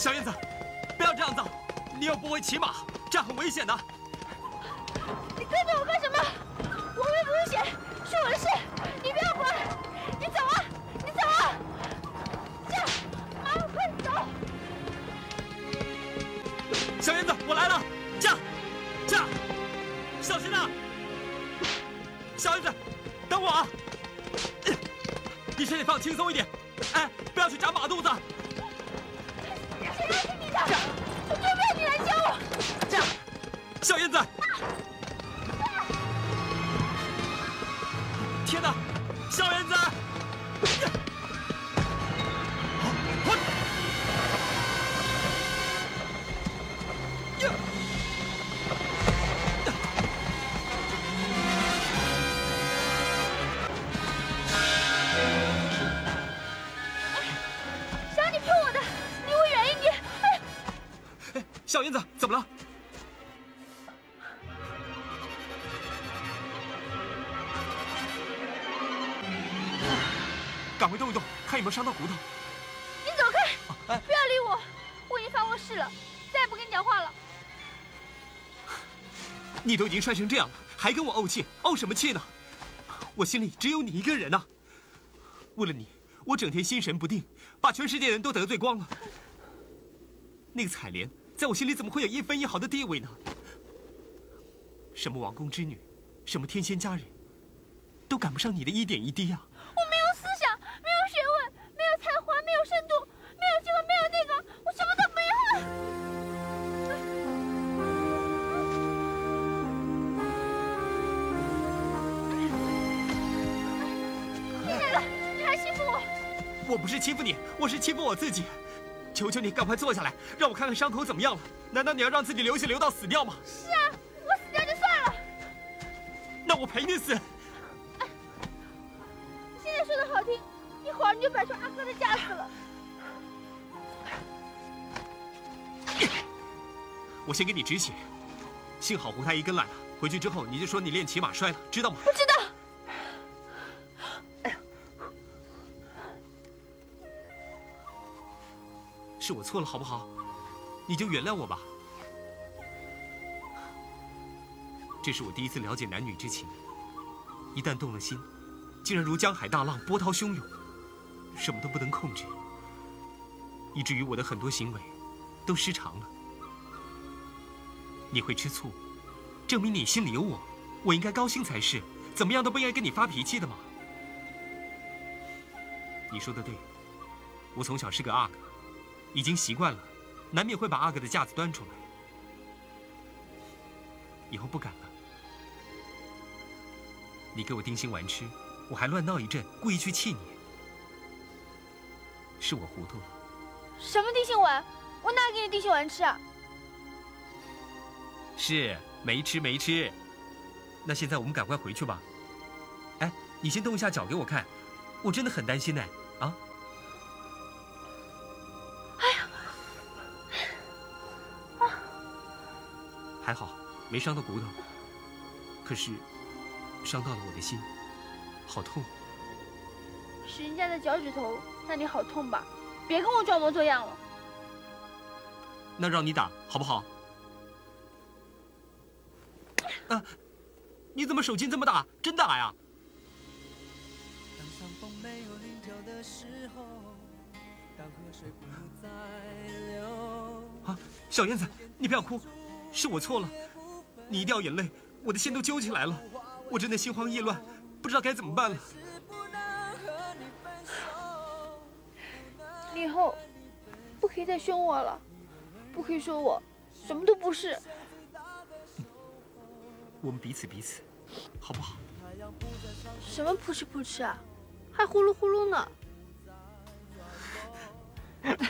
小燕子，不要这样子，你又不会骑马，这样很危险的。你跟着我干什么？我危不危险是我的事，你不要管。你走啊，你走啊！这样，马，快走！小燕子，我来了，驾，驾，小心啊！小燕子，等我啊！你身体放轻松一点，哎，不要去扎马肚子。怎么了？赶快动一动，看有没有伤到骨头。你走开！不要理我，我已经发过誓了，再也不跟你讲话了。你都已经摔成这样了，还跟我怄气？怄什么气呢？我心里只有你一个人呐、为了你，我整天心神不定，把全世界人都得罪光了。那个彩莲，在我心里怎么会有一分一毫的地位呢？什么王公之女，什么天仙佳人，都赶不上你的一点一滴呀、我没有思想，没有学问，没有才华，没有深度，没有这个，没有那个，我什么都没有。你来了，你还欺负我！我不是欺负你，我是欺负我自己。求求你赶快坐下来，让我看看伤口怎么样了。难道你要让自己流血流到死掉吗？是啊，我死掉就算了。那我陪你死。你现在说的好听，一会儿你就摆出阿哥的架子了。我先给你止血。幸好胡太医跟来了，回去之后你就说你练骑马摔了，知道吗？不知道。是我错了，好不好？你就原谅我吧。这是我第一次了解男女之情，一旦动了心，竟然如江海大浪，波涛汹涌，什么都不能控制，以至于我的很多行为都失常了。你会吃醋，证明你心里有我，我应该高兴才是，怎么样都不应该跟你发脾气的嘛。你说的对，我从小是个阿哥。已经习惯了，难免会把阿哥的架子端出来。以后不敢了。你给我定心丸吃，我还乱闹一阵，故意去气你。是我糊涂了。什么定心丸？我哪给你定心丸吃啊？是没吃没吃。那现在我们赶快回去吧。哎，你先动一下脚给我看，我真的很担心呢。啊。还好，没伤到骨头，可是伤到了我的心，好痛。是人家的脚趾头那你好痛吧？别跟我装模作样了。那让你打好不好？啊！你怎么手劲这么大？真打呀！当伤风没有棱角的时候，当河水不再流。啊，小燕子，你不要哭。是我错了，你一掉眼泪，我的心都揪起来了，我真的心慌意乱，不知道该怎么办了。你以后不可以再凶我了，不可以说我什么都不是。我们彼此彼此，好不好？什么扑哧扑哧啊，还呼噜呼噜呢。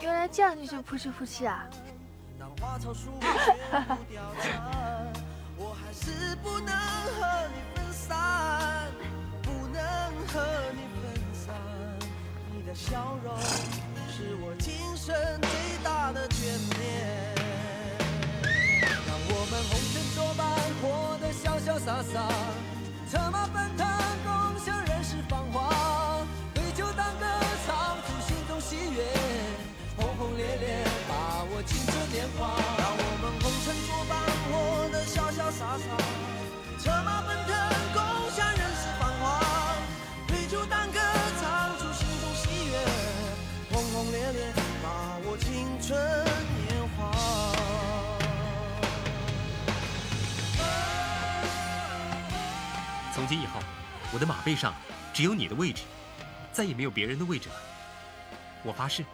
原来这样就是扑哧扑哧啊！当花草树木全部凋残，我还是不能和你分散，不能和你分散。你的笑容是我今生最大的眷恋。让我们红尘作伴，活得潇潇洒洒，策马奔腾，轰轰烈烈，把握青春年华。从今以后，我的马背上只有你的位置，再也没有别人的位置了。我发誓。